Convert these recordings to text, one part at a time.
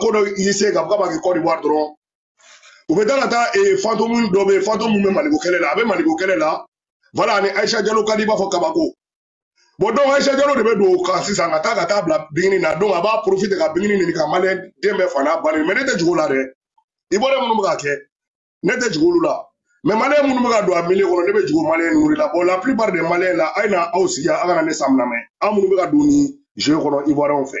ko dɔ y'i se ka k'a b'a kɛ kɔɔri wari dɔrɔn u bɛ taa ka taa ee fantomu dɔ bɛ yen fantomu min bɛ maliko kɛlɛ la a bɛ maliko kɛlɛ la wala ani ayisa jalo ka di i b'a fɔ kabako bɔn dɔnku ayisa jalo de bɛ don o kan sisan ka taa ka taa bila bingini na dɔnku a b'a porofite ka bingini ɲini ka maliyɛn den bɛɛ fa n'a bannen mɛ ne tɛ jugu la dɛ i bɔra minnu bɛ ka kɛ ne tɛ jugu olu la mɛ maliyɛn minnu bɛ ka don a mili kɔnɔ ne bɛ jugu maliyɛn ninnu de la bɔn la plupart de maliyɛn la a ye na aw sigi a kana ne saminamɛ an minnu bɛ ka don ni jeu kɔnɔ ivoiriyɛnw fɛ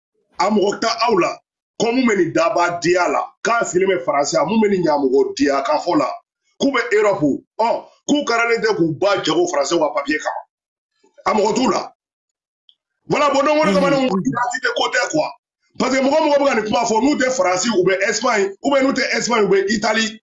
a mɔgɔ ta aw la ko mun bɛ nin daba diya la k'a sigilen bɛ faransi a mun bɛ nin ɲamɔgɔ diya ka fɔ la k'u bɛ erɔpu ɔ k'u karalen tɛ k'u ba jago faransi ka papiye kama a mɔgɔ t'u la wala bɔn don kɔnɔ kamalen faransi tɛ ko tɛ kuwa parce que mɔgɔ mɔgɔ bɛ ka nin kuma fɔ n'u tɛ faransi u bɛ ɛsipaɲi ubiyɛn n'u tɛ ɛsipaɲi u bɛ itali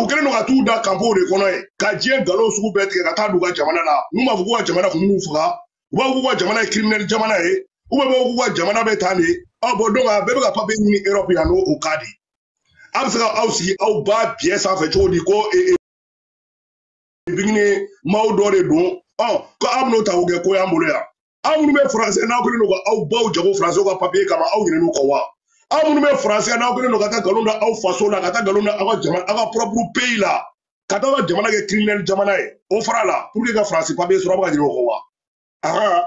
u kɛlen don ka t'u da kanpow de kɔnɔ yen ka diɲɛ nkalon sugu bɛɛ tigɛ ka taa don u ka jamana na n'u b'a fɔ k'u ka jamana kun b'u faga u b'a fɔ k'u ka jamana ye kiriminɛli jamana ye u b'a fɔ k'u ka jamana bɛ tan de ɔ bɔn dɔnku a bɛɛ bɛ ka papiye ɲini erɔpu yan n'o o ka di a bɛ se ka aw sigi aw ba biɲɛ sanfɛ cogo di ko bigini maaw dɔ de don ɔ ko aw bɛn'o ta k'o kɛ ko y'an bolo yan aw minnu bɛ faransɛ n'aw kɛlen don ka aw baw jago faransɛw ka papiye kama aw ɲinɛn'u kɔ wa aw minnu bɛ faransɛ n'aw kɛlen don ka taa nkalon da aw faso la ka taa nkalon da aw ka jamana aw ka pɔrɔpuru peyi la ka taa aw ka jamana kɛ kiriminɛli jamana ye o fara la pour que ka faransi papiye sɔrɔ aw bɛ ka ɲinɛ o kɔ wa ahan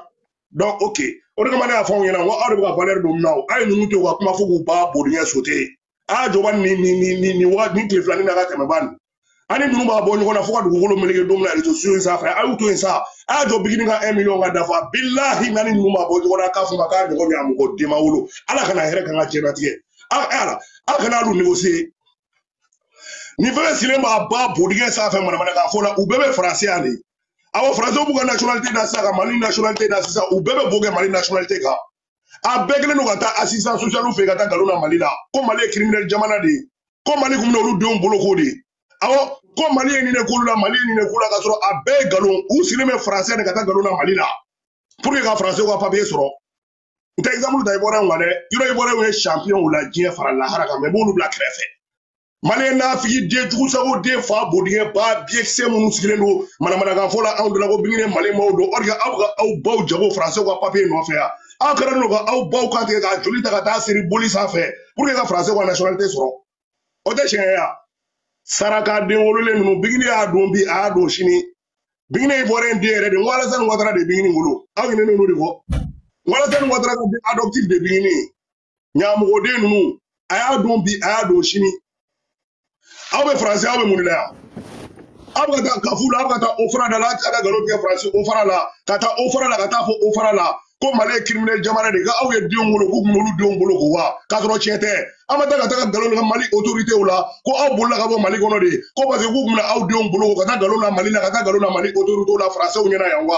donc ok o de kama ne y'a fɔ aw ɲɛna n ko aw de bɛ ka valeur don min na o a ye ninnu to ka kuma fo k'u ba boliɲɛ sote a jɔba ni ni ni ni ni waga ni tile fila ni n'a ka kɛmɛba nin ani ninnu b'a bɔ ɲɔgɔn na fo ka dugukolo meleke don min na rezo so in sanfɛ a y'u to yen sa a y'a jɔ bigini ka un million ka dafa bilahi nka ni ninnu b'a bɔ ɲɔgɔn na k'a fɔ ma k'a ɲɔgɔn ɲa mɔgɔ denma wolo ala kana hɛrɛ kan ka diɲɛnatigɛ ala ala kana alu negosiye ni fɛn fɛn sigilen b'a ba bodigɛ sanfɛ manamana k'a fɔ la u bɛɛ bɛ faransi yan de awo faransiw b'u ka nationalité da sisan ka mali nationalité da sisan u bɛɛ bɛ bo kɛ mali nationalité kan a bɛɛ kelen don ka taa assistance sociale fɛ ka taa nkalon na mali la ko mali ye criminel jamana de ye ko mali kun bɛ olu denw bolo ko de ye awɔ ko mali ye nin de k'olu la mali ye nin de k'u la k'a sɔrɔ a bɛɛ ye nkalon u sigilen bɛ français de ka taa nkalon na mali la pour que ka français ka papier sɔrɔ n tɛ exemple ta i bɔra yen wa dɛ yɔrɔ i bɔra yen ye champion la diɲɛ fara lahara kan mɛ i b'olu bila kɛrɛfɛ maliɲɛ nafigi den jugusago den fa bodingɛ ba biyekisɛ minnu sigilen don manamanakan fɔ la anw donna ko bingine mali maw don ɔrike aw ka aw baw jago faransiw ka papiye nɔfɛ yan aw kɛra n'o ka aw baw ka tigɛ ka joli ta ka taa siri boli sanfɛ pour que ka faransiw ka nationalité sɔrɔ o tɛ tiɲɛ ya saraka den wololen ninnu bigini y'a don bi a y'a don sini bigini in fɔra in den yɛrɛ de walasa ni watara de bigini wolo aw ɲinɛ n'olu de fɔ walasa ni watara ka den adoptif de bigini ye ɲamɔgɔden ninnu a y'a don bi a y'a don sini aw bɛ faransi aw bɛ mun de la yan aw bɛ ka taa kafu la aw bɛ ka taa ofara da la aw ka nkalon tigɛ faransi ofara la ka taa ofara la ka taa fɔ ofara la ko mali ye kiriminɛli jamana de ye aw ye denw wolo k'u mulu denw bolo ko wa k'a sɔrɔ tiɲɛ tɛ an bɛ taa ka taa ka nkalon la mali otoritew la ko aw bolila ka bɔ mali kɔnɔ de ko parce que k'u bɛna aw denw bolo ko ka taa nkalon la mali la ka taa nkalon la mali otoritew la faransiw ɲɛna yan wa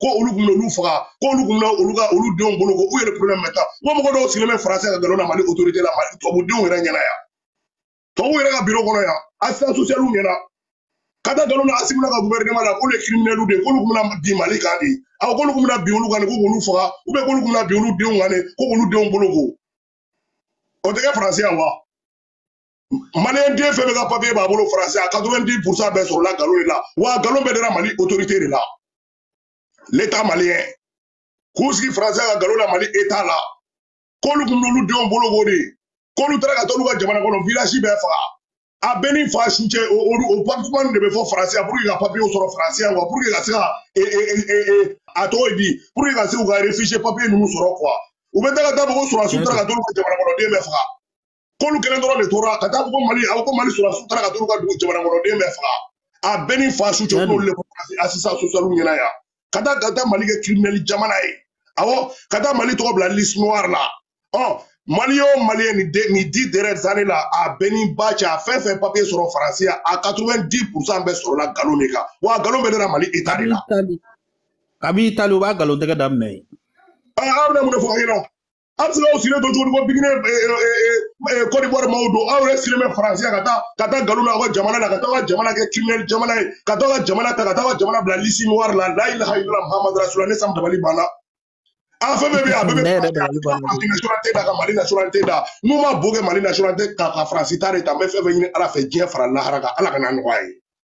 ko olu kun bɛ olu faga ko olu kun bɛ olu ka olu denw bolo ko u yɛrɛ porobilɛmu bɛ taa ko mɔgɔ dɔw sigilen bɛ faransi ka galon na mali otorite la mali tubabudenw yɛrɛ ɲɛna yan tubabuw yɛrɛ ka biro kɔnɔ yan asisan sosiyaliw ɲɛna ka taa galon na asimina ka guvɛrɛnɛma la k'olu ye kiriminɛliw de ye k'olu kun bɛna bin mali kan de a ko k'olu kun bɛna bin olu kan de ko k'olu faga ubiyɛn k'olu kun bɛna bin olu denw kan de ko k'olu denw bolo ko o tɛ kɛ faransi yan wa maliyɛn den fɛn bɛ ka papiye b'a bolo faransi a quatre-vingt-dix pour cent bɛɛ sɔrɔla nkalon de la wa nkalon bɛɛ dira mali autorité de la l'état maliyɛn k'u sigi faransi ka nkalon la mali état la k'olu tun b'olu denw bolo k'o de k'olu taara ka t'olu ka jamana kɔnɔ village bɛɛ faga a bɛɛ ni fa su cɛ o o papiman de bɛ fɔ faransiya pour que ka papiyew sɔrɔ faransiya wa pour que ka se ka a tɔgɔ ye di pour que ka se k'u ka réfugié papiye ninnu sɔrɔ quoi u bɛ taa ka taa mɔgɔw sɔrɔ a su taara ka t'olu ka jamana kɔnɔ den bɛɛ faga k'olu kelen dɔrɔn de tora ka taa ko mali aw ko mali sɔrɔsiw taara ka t'olu ka dugu jamanakɔnɔden bɛɛ faga a bɛɛ ni fa su cɛ n'olu le a sisan sosaliw ɲɛna yan ka taa ka taa mali kɛ kiriminɛli jamana ye awɔ ka taa mali tɔgɔ bila lisi noir la ɔ mali o mali ye nin nin di dɛrɛ zane la a bɛɛ ni ba cɛ a fɛn fɛn papiye sɔrɔ faransi a 90 pourcent bɛɛ sɔrɔla nkalon de kan wa nkalon bɛ ne na mali eta de la a b'i tali u b'a nkalon tɛgɛ daminɛ ye aw bɛna mun de fɔ an ɲɛna aw sera aw sigilen to cogo di ko bikini kɔdiwari maaw don aw yɛrɛ sigilen bɛ faransi ka taa ka taa nkalon na aw ka jamana na ka taa aw ka jamana kɛ kirimɛli jamana ye ka taa aw ka jamana ta ka taa aw ka jamana bila lisi wari la la ilaha illallah muhammadu rasulullah ne san dabali banna a fɛn fɛn bɛ yen a bɛɛ bɛ mali national tɛ da ka mali national tɛ da n'u ma bo kɛ mali national tɛ ka ka faransi ta de ta n bɛ fɛn fɛn ɲini ala fɛ diɲɛ fara lahara kan ala kana nɔgɔya ye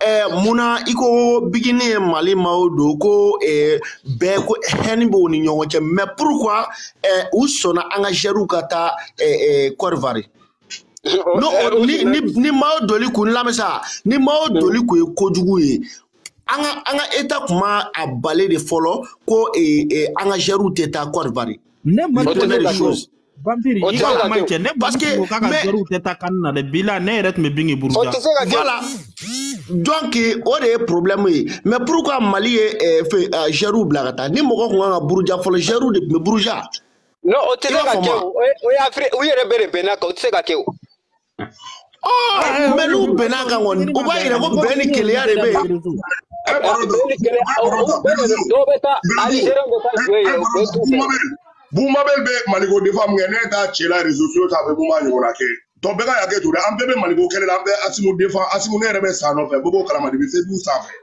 ɛɛ mun na i ko bigini ye mali maaw don ko ɛɛ bɛɛ ko hɛni b'u ni ɲɔgɔn cɛ mɛ pourquoi ɛɛ u sɔnna an ka zɛriw ka taa ɛɛ ɛɛ kɔrivari no ni ni ni maaw doli kun lamɛn sa ni maaw doli kun ye kojugu ye an ka an ka eta kun ma a bale de fɔlɔ ko ɛɛ ɛɛ an ka zɛriw tɛ taa kɔrivari ne ma deli la Vampire, i ka kuma cɛ ne parce que k'a ka jɔriw tɛ taa kan na dɛ bi la ne yɛrɛ tun bɛ bingi buruja o tɛ se ka kɛ voilà donc o de ye problème ye mais pourquoi Mali ye eh, fɛ eh, jɛriw bila ka taa ni mɔgɔ tun kan ka buruja fɔlɔ jɛriw de tun bɛ buruja non o tɛ se ka kɛ o o ye Afiri u yɛrɛ bɛ de bɛnna kan o tɛ se ka kɛ o Oh, mɛ n'u bɛn'a kan kɔni u b'a yira ko bɛn ni keleya de bɛ yen dɔw bɛ taa alizeriw bɛ taa jɔ yen u bɛ t'u fɛ bumabɛl bɛ maliko defa mun kɛ ne t'a cɛ la rezo so ta bɛ buma ɲɔgɔnna kɛ tɔ bɛɛ ka hakɛ to dɛ an bɛɛ bɛ maliko kɛlɛ la an bɛ asimu defa asimu ne yɛrɛ bɛ san nɔfɛ bɛɛ b'o kalama de bɛ facebook sanfɛ